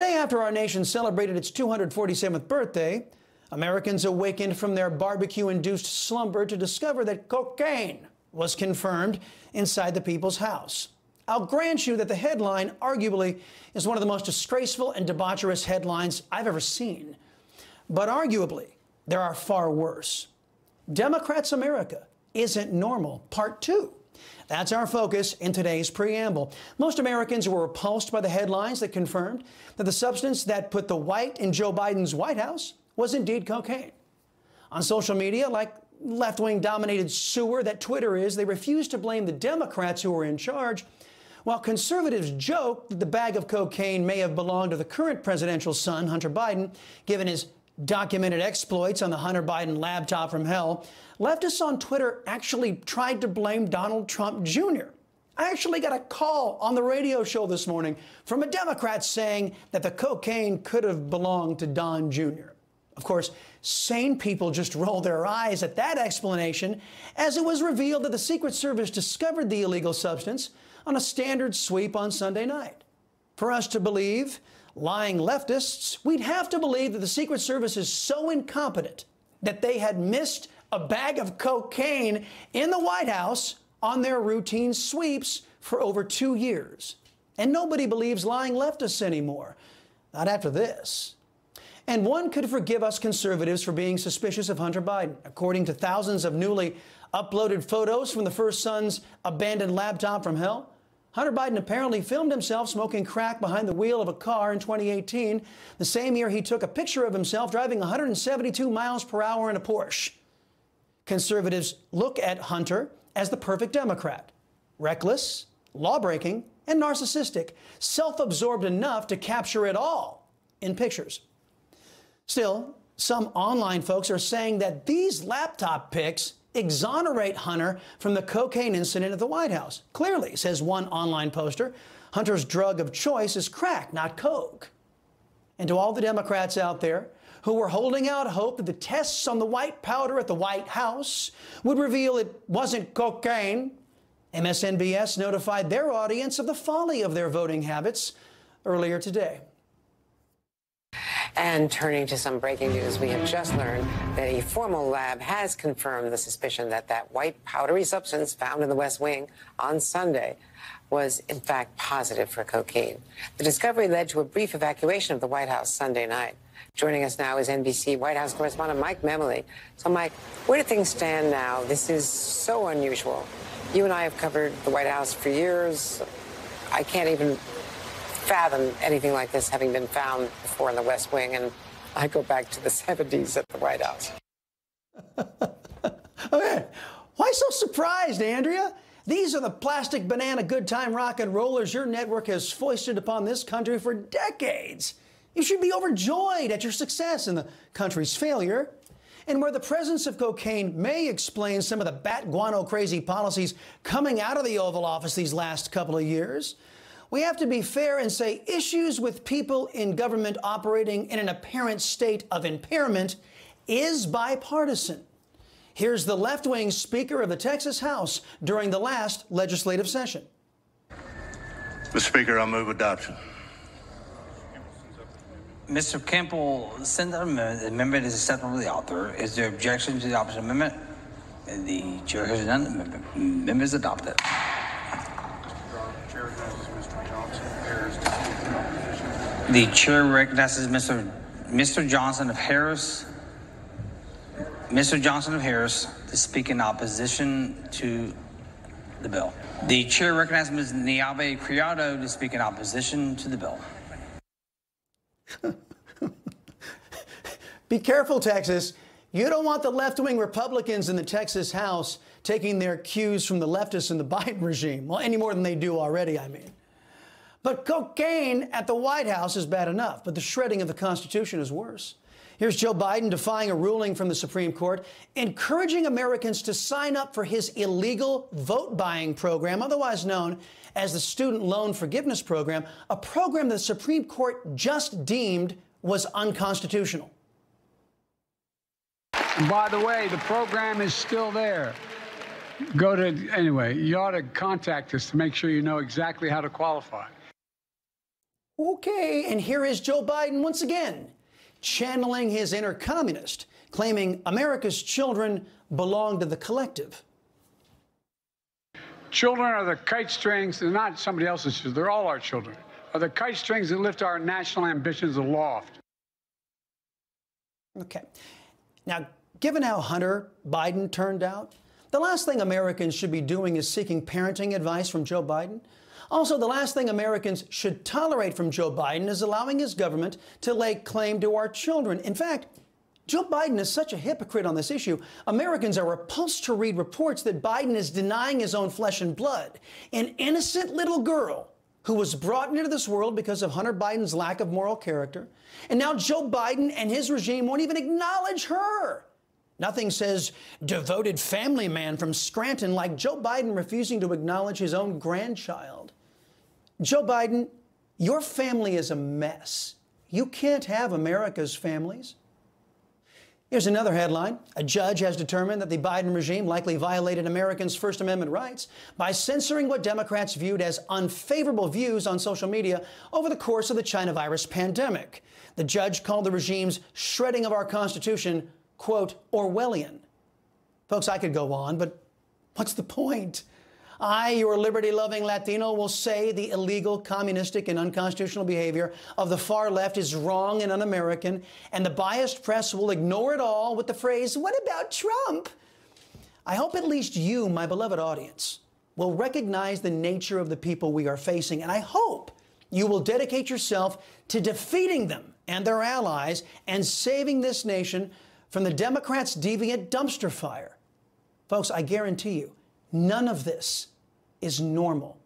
Day after our nation celebrated its 247th birthday, Americans awakened from their barbecue induced slumber to discover that cocaine was confirmed inside the people's house. I'll grant you that the headline arguably is one of the most disgraceful and debaucherous headlines I've ever seen. But arguably, there are far worse. Democrats America isn't normal, part two. That's our focus in today's preamble. Most Americans were repulsed by the headlines that confirmed that the substance that put the white in Joe Biden's White House was indeed cocaine. On social media, like left wing dominated sewer that Twitter is, they refuse to blame the Democrats who were in charge, while conservatives joke that the bag of cocaine may have belonged to the current presidential son, Hunter Biden, given his documented exploits on the Hunter Biden laptop from hell, leftists on Twitter actually tried to blame Donald Trump Jr. I actually got a call on the radio show this morning from a Democrat saying that the cocaine could have belonged to Don Jr. Of course, sane people just rolled their eyes at that explanation as it was revealed that the Secret Service discovered the illegal substance on a standard sweep on Sunday night. For us to believe lying leftists, we'd have to believe that the Secret Service is so incompetent that they had missed a bag of cocaine in the White House on their routine sweeps for over two years. And nobody believes lying leftists anymore. Not after this. And one could forgive us conservatives for being suspicious of Hunter Biden. According to thousands of newly uploaded photos from the first son's abandoned laptop from hell, Hunter Biden apparently filmed himself smoking crack behind the wheel of a car in 2018, the same year he took a picture of himself driving 172 miles per hour in a Porsche. Conservatives look at Hunter as the perfect Democrat reckless, lawbreaking, and narcissistic, self absorbed enough to capture it all in pictures. Still, some online folks are saying that these laptop pics exonerate Hunter from the cocaine incident at the White House. Clearly, says one online poster, Hunter's drug of choice is crack, not coke. And to all the Democrats out there who were holding out hope that the tests on the white powder at the White House would reveal it wasn't cocaine, MSNBS notified their audience of the folly of their voting habits earlier today. And turning to some breaking news, we have just learned that a formal lab has confirmed the suspicion that that white powdery substance found in the West Wing on Sunday was in fact positive for cocaine. The discovery led to a brief evacuation of the White House Sunday night. Joining us now is NBC White House correspondent Mike Memoli. So, Mike, where do things stand now? This is so unusual. You and I have covered the White House for years. I can't even fathom anything like this having been found before in the West Wing. And I go back to the 70s at the White House. okay. Why so surprised, Andrea? These are the plastic banana good time rock and rollers your network has foisted upon this country for decades. You should be overjoyed at your success and the country's failure. And where the presence of cocaine may explain some of the bat guano crazy policies coming out of the Oval Office these last couple of years, we have to be fair and say issues with people in government operating in an apparent state of impairment is bipartisan. Here's the left wing Speaker of the Texas House during the last legislative session. Mr. Speaker, I move adoption. Mr. Campbell send an amendment. The amendment is acceptable to the author. Is there objection to the opposite amendment? The chair has none. The amendment is adopted. The chair recognizes Mr. Mr. Johnson of Harris. Mr. Johnson of Harris to speak in opposition to the bill. The chair recognizes Ms. Neave Criado to speak in opposition to the bill. Be careful, Texas. You don't want the left wing Republicans in the Texas House taking their cues from the leftists in the Biden regime. Well, any more than they do already, I mean. But cocaine at the White House is bad enough, but the shredding of the Constitution is worse. Here's Joe Biden defying a ruling from the Supreme Court, encouraging Americans to sign up for his illegal vote buying program, otherwise known as the Student Loan Forgiveness Program, a program the Supreme Court just deemed was unconstitutional. And by the way, the program is still there. Go to, anyway, you ought to contact us to make sure you know exactly how to qualify. Okay, and here is Joe Biden once again, channeling his inner communist, claiming America's children belong to the collective. Children are the kite strings, they're not somebody else's children, they're all our children, are the kite strings that lift our national ambitions aloft. Okay. Now, given how Hunter Biden turned out, the last thing Americans should be doing is seeking parenting advice from Joe Biden. Also, the last thing Americans should tolerate from Joe Biden is allowing his government to lay claim to our children. In fact, Joe Biden is such a hypocrite on this issue. Americans are repulsed to read reports that Biden is denying his own flesh and blood. An innocent little girl who was brought into this world because of Hunter Biden's lack of moral character. And now Joe Biden and his regime won't even acknowledge her. Nothing says devoted family man from Scranton like Joe Biden refusing to acknowledge his own grandchild. Joe Biden, your family is a mess. You can't have America's families. Here's another headline. A judge has determined that the Biden regime likely violated Americans' First Amendment rights by censoring what Democrats viewed as unfavorable views on social media over the course of the China virus pandemic. The judge called the regime's shredding of our Constitution, quote, Orwellian. Folks, I could go on, but what's the point? I, your liberty loving Latino, will say the illegal, communistic, and unconstitutional behavior of the far left is wrong and un American, and the biased press will ignore it all with the phrase, What about Trump? I hope at least you, my beloved audience, will recognize the nature of the people we are facing, and I hope you will dedicate yourself to defeating them and their allies and saving this nation from the Democrats' deviant dumpster fire. Folks, I guarantee you, None of this is normal.